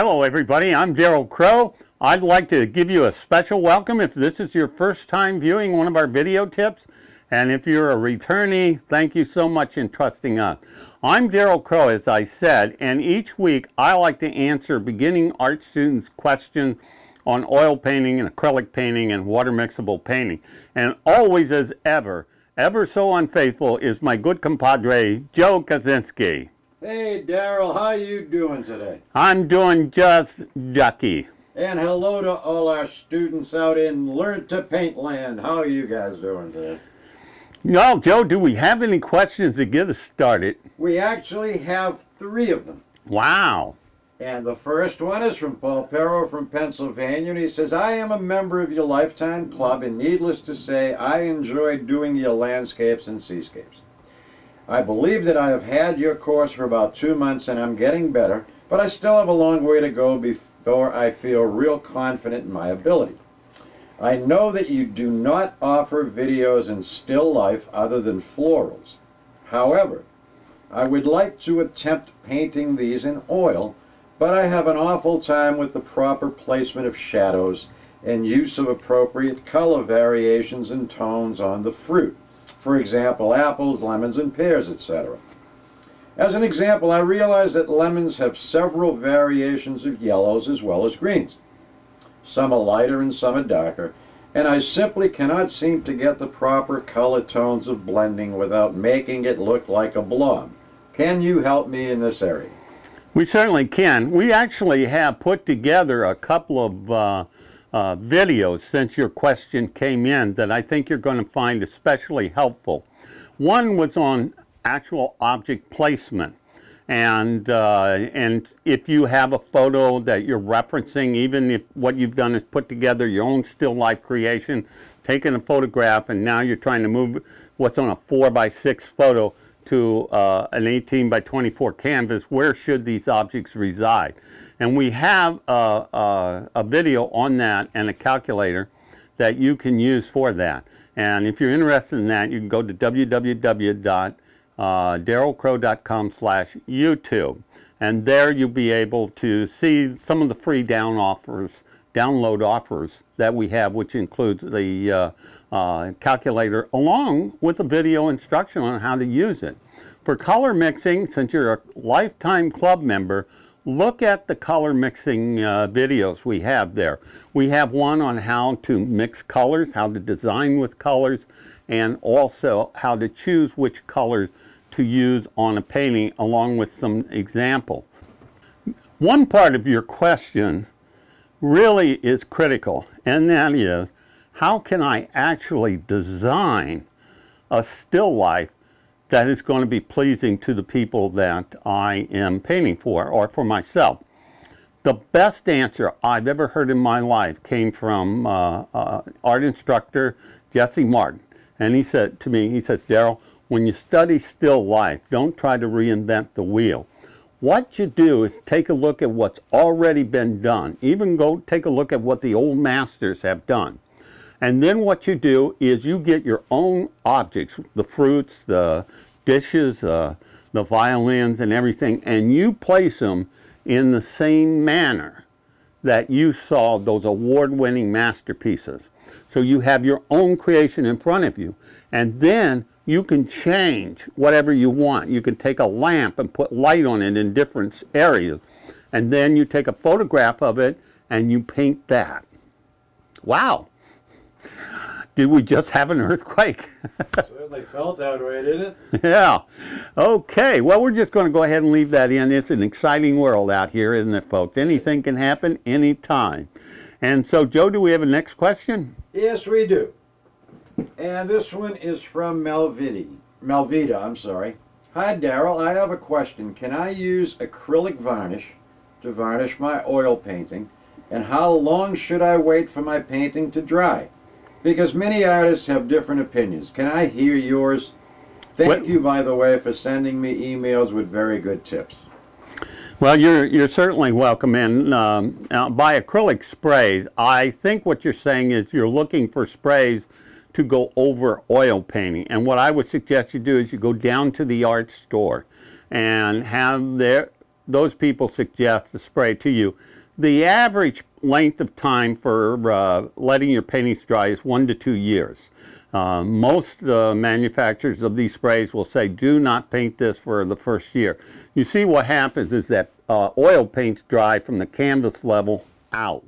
Hello, everybody. I'm Darrell Crow. I'd like to give you a special welcome if this is your first time viewing one of our video tips. And if you're a returnee, thank you so much in trusting us. I'm Darrell Crow, as I said, and each week I like to answer beginning art students' questions on oil painting and acrylic painting and water mixable painting. And always as ever, ever so unfaithful is my good compadre, Joe Kaczynski. Hey Darrell, how you doing today? I'm doing just ducky. And hello to all our students out in Learn to Paint Land. How are you guys doing today? No, Joe, do we have any questions to get us started? We actually have three of them. Wow. And the first one is from Paul Perro from Pennsylvania, and he says, I am a member of your Lifetime Club, and needless to say, I enjoy doing your landscapes and seascapes. I believe that I have had your course for about two months, and I'm getting better, but I still have a long way to go before I feel real confident in my ability. I know that you do not offer videos in still life other than florals. However, I would like to attempt painting these in oil but I have an awful time with the proper placement of shadows and use of appropriate color variations and tones on the fruit. For example, apples, lemons, and pears, etc. As an example, I realize that lemons have several variations of yellows as well as greens. Some are lighter and some are darker, and I simply cannot seem to get the proper color tones of blending without making it look like a blob. Can you help me in this area? We certainly can. We actually have put together a couple of uh, uh, videos since your question came in that I think you're going to find especially helpful. One was on actual object placement. And, uh, and if you have a photo that you're referencing, even if what you've done is put together your own still life creation, taken a photograph, and now you're trying to move what's on a 4 by 6 photo to uh, an 18 by 24 canvas, where should these objects reside? And we have a, a, a, video on that and a calculator that you can use for that. And if you're interested in that, you can go to www.darrellcrow.com slash YouTube. And there you'll be able to see some of the free down offers, download offers that we have, which includes the uh, uh, calculator along with a video instruction on how to use it. For color mixing, since you're a lifetime club member, look at the color mixing uh, videos we have there. We have one on how to mix colors, how to design with colors, and also how to choose which colors to use on a painting along with some example. One part of your question really is critical, and that is, how can I actually design a still life that is going to be pleasing to the people that I am painting for or for myself? The best answer I've ever heard in my life came from uh, uh, art instructor Jesse Martin. And he said to me, he said, Darrell, when you study still life, don't try to reinvent the wheel. What you do is take a look at what's already been done. Even go take a look at what the old masters have done. And then what you do is you get your own objects, the fruits, the dishes, uh, the violins and everything, and you place them in the same manner that you saw those award-winning masterpieces. So you have your own creation in front of you. And then you can change whatever you want. You can take a lamp and put light on it in different areas. And then you take a photograph of it and you paint that. Wow. Did we just have an earthquake? Certainly felt that way, didn't it? yeah. Okay. Well, we're just going to go ahead and leave that in. It's an exciting world out here, isn't it, folks? Anything can happen anytime. And so, Joe, do we have a next question? Yes, we do. And this one is from Melvita. Melvita, I'm sorry. Hi, Darrell. I have a question. Can I use acrylic varnish to varnish my oil painting? And how long should I wait for my painting to dry? Because many artists have different opinions. Can I hear yours? Thank what? you, by the way, for sending me emails with very good tips. Well, you're, you're certainly welcome. And um, uh, by acrylic sprays, I think what you're saying is you're looking for sprays to go over oil painting. And what I would suggest you do is you go down to the art store and have their those people suggest the spray to you. The average length of time for uh, letting your paintings dry is one to two years. Uh, most uh, manufacturers of these sprays will say do not paint this for the first year. You see what happens is that uh, oil paints dry from the canvas level out.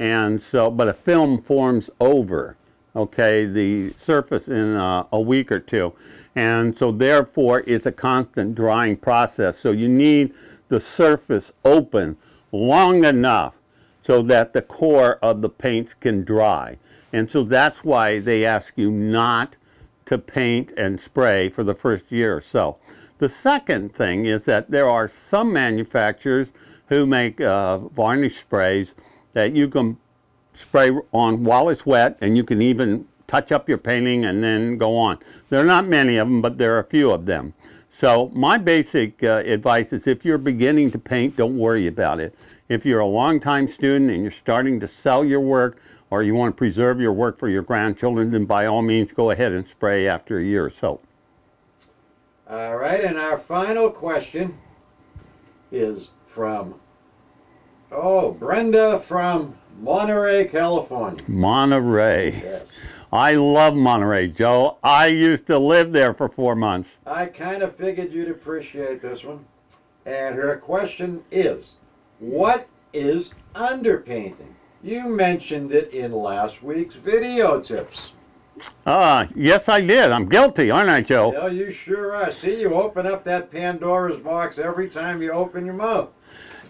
And so, but a film forms over, okay, the surface in a week or two. And so therefore it's a constant drying process. So you need the surface open long enough so that the core of the paints can dry. And so that's why they ask you not to paint and spray for the first year or so. The second thing is that there are some manufacturers who make uh, varnish sprays that you can spray on while it's wet and you can even touch up your painting and then go on. There are not many of them, but there are a few of them. So my basic uh, advice is if you're beginning to paint, don't worry about it. If you're a long-time student and you're starting to sell your work, or you want to preserve your work for your grandchildren, then by all means go ahead and spray after a year or so. All right, and our final question is from, oh, Brenda from Monterey, California. Monterey. Yes. I love Monterey, Joe. I used to live there for four months. I kind of figured you'd appreciate this one. And her question is, what is underpainting? You mentioned it in last week's video tips. Ah, yes I did. I'm guilty, aren't I, Joe? Well, you sure are. See, you open up that Pandora's box every time you open your mouth.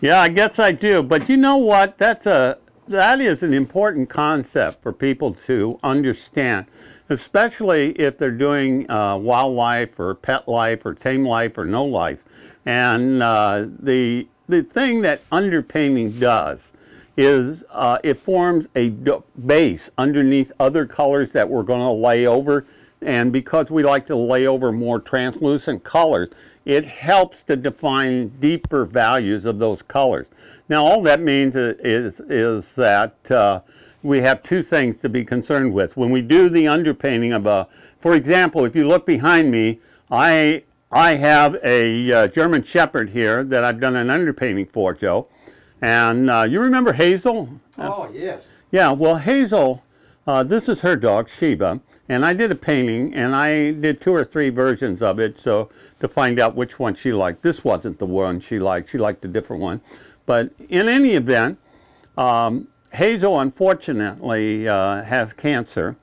Yeah, I guess I do. But you know what? That's a that is an important concept for people to understand, especially if they're doing uh, wildlife or pet life or tame life or no life. And uh, the the thing that underpainting does is uh, it forms a base underneath other colors that we're going to lay over. And because we like to lay over more translucent colors, it helps to define deeper values of those colors. Now, all that means is, is that uh, we have two things to be concerned with. When we do the underpainting of a, for example, if you look behind me, I, I have a uh, German Shepherd here that I've done an underpainting for, Joe. And uh, you remember Hazel? Oh, yes. Yeah, well, Hazel, uh, this is her dog, Sheba, and I did a painting, and I did two or three versions of it, so to find out which one she liked. This wasn't the one she liked. She liked a different one. But in any event, um, Hazel, unfortunately, uh, has cancer,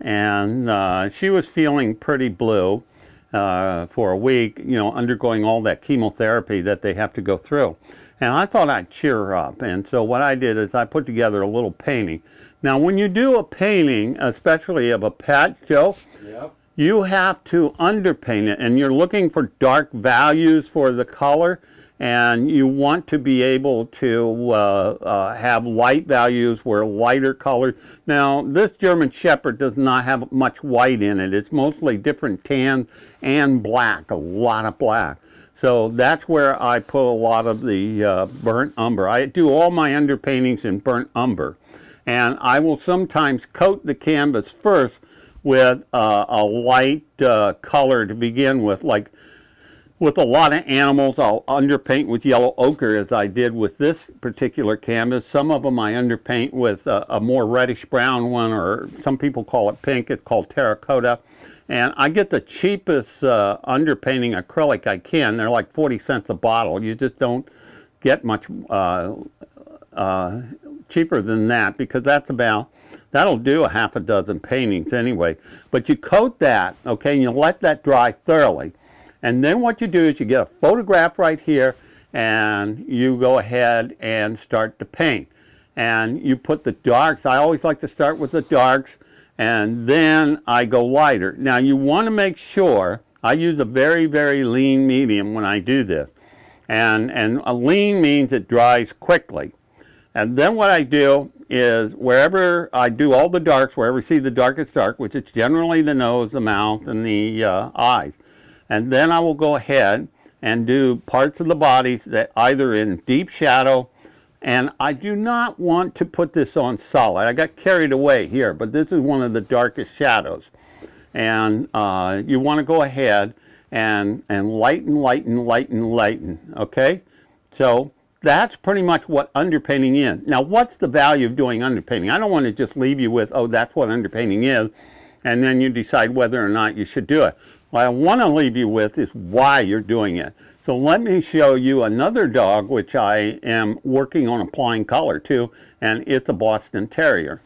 and uh, she was feeling pretty blue uh, for a week, you know, undergoing all that chemotherapy that they have to go through. And I thought I'd cheer her up. And so what I did is I put together a little painting. Now, when you do a painting, especially of a pet, Joe, yep. you have to underpaint it. And you're looking for dark values for the color. And you want to be able to uh, uh, have light values where lighter colors. Now, this German Shepherd does not have much white in it. It's mostly different tans and black, a lot of black. So that's where I put a lot of the uh, burnt umber. I do all my underpaintings in burnt umber. And I will sometimes coat the canvas first with uh, a light uh, color to begin with. Like with a lot of animals, I'll underpaint with yellow ochre as I did with this particular canvas. Some of them I underpaint with a, a more reddish brown one or some people call it pink. It's called terracotta. And I get the cheapest uh, underpainting acrylic I can. They're like 40 cents a bottle. You just don't get much uh, uh, cheaper than that because that's about, that'll do a half a dozen paintings anyway. But you coat that, okay, and you let that dry thoroughly. And then what you do is you get a photograph right here and you go ahead and start to paint. And you put the darks, I always like to start with the darks and then I go lighter. Now you want to make sure, I use a very, very lean medium when I do this. And, and a lean means it dries quickly. And then what I do is wherever I do all the darks, wherever you see the darkest dark, which is generally the nose, the mouth, and the uh, eyes. And then I will go ahead and do parts of the bodies that either in deep shadow and I do not want to put this on solid. I got carried away here, but this is one of the darkest shadows. And uh, you want to go ahead and, and lighten, lighten, lighten, lighten, okay? So that's pretty much what underpainting is. Now, what's the value of doing underpainting? I don't want to just leave you with, oh, that's what underpainting is, and then you decide whether or not you should do it. What I want to leave you with is why you're doing it. So let me show you another dog which I am working on applying color to, and it's a Boston Terrier.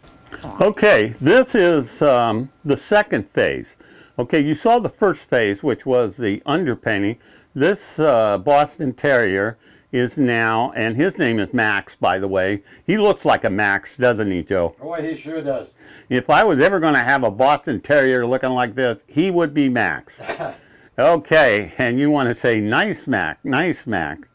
Okay, this is um, the second phase. Okay, you saw the first phase, which was the underpainting. This uh, Boston Terrier is now, and his name is Max, by the way. He looks like a Max, doesn't he, Joe? Boy, he sure does. If I was ever going to have a Boston Terrier looking like this, he would be Max. okay, and you want to say nice Mac, nice Mac.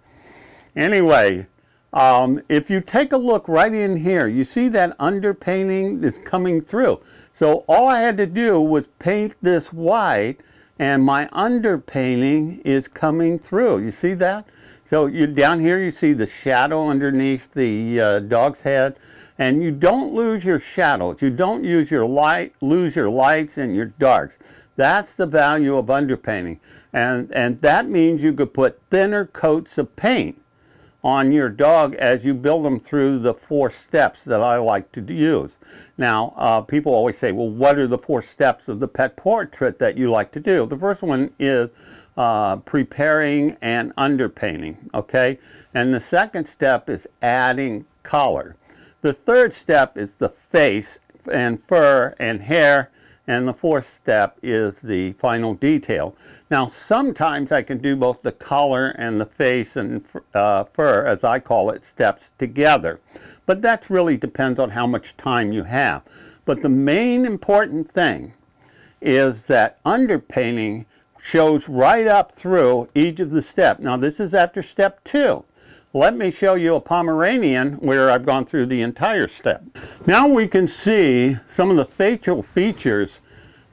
Anyway, um, if you take a look right in here, you see that underpainting is coming through. So all I had to do was paint this white and my underpainting is coming through. You see that? So you down here you see the shadow underneath the uh, dog's head and you don't lose your shadows. You don't use your light, lose your lights and your darks. That's the value of underpainting. And, and that means you could put thinner coats of paint on your dog as you build them through the four steps that I like to use. Now, uh, people always say, well, what are the four steps of the pet portrait that you like to do? The first one is uh, preparing and underpainting, okay? And the second step is adding color. The third step is the face and fur and hair and the fourth step is the final detail. Now, sometimes I can do both the collar and the face and uh, fur, as I call it, steps together. But that really depends on how much time you have. But the main important thing is that underpainting shows right up through each of the steps. Now, this is after step two. Let me show you a Pomeranian where I've gone through the entire step. Now we can see some of the facial features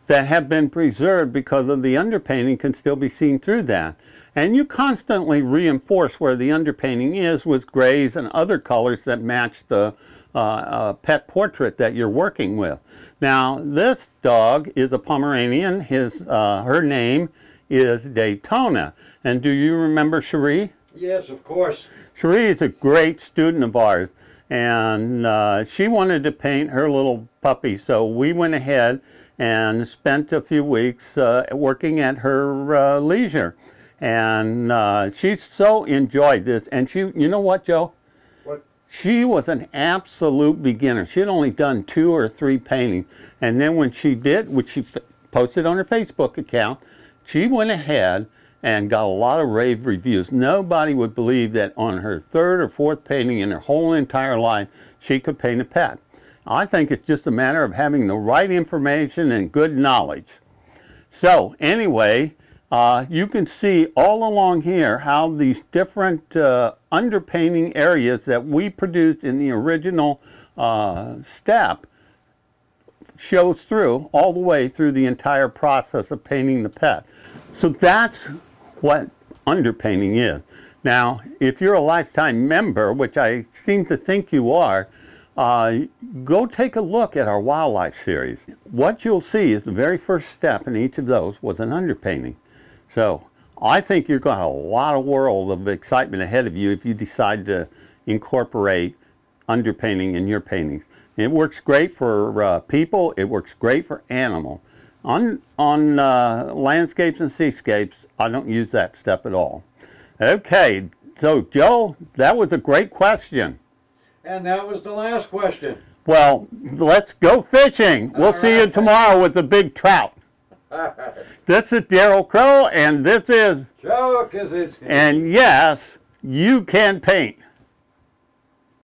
that have been preserved because of the underpainting can still be seen through that. And you constantly reinforce where the underpainting is with grays and other colors that match the uh, uh, pet portrait that you're working with. Now, this dog is a Pomeranian. His, uh, her name is Daytona. And do you remember Cherie? Yes, of course. Cherie is a great student of ours, and uh, she wanted to paint her little puppy, so we went ahead and spent a few weeks uh, working at her uh, leisure. And uh, she so enjoyed this. And she, you know what, Joe? What? She was an absolute beginner. She had only done two or three paintings. And then when she did, which she posted on her Facebook account, she went ahead and got a lot of rave reviews. Nobody would believe that on her third or fourth painting in her whole entire life, she could paint a pet. I think it's just a matter of having the right information and good knowledge. So anyway, uh, you can see all along here how these different uh, underpainting areas that we produced in the original uh, step shows through all the way through the entire process of painting the pet. So that's what underpainting is. Now, if you're a lifetime member, which I seem to think you are, uh, go take a look at our wildlife series. What you'll see is the very first step in each of those was an underpainting. So I think to have a lot of world of excitement ahead of you if you decide to incorporate underpainting in your paintings. It works great for uh, people, it works great for animals. On, on uh, landscapes and seascapes, I don't use that step at all. Okay, so Joe, that was a great question. And that was the last question. Well, let's go fishing. We'll see you tomorrow with the big trout. This is Darrell Crow, and this is... Joe Kaczynski. And yes, you can paint.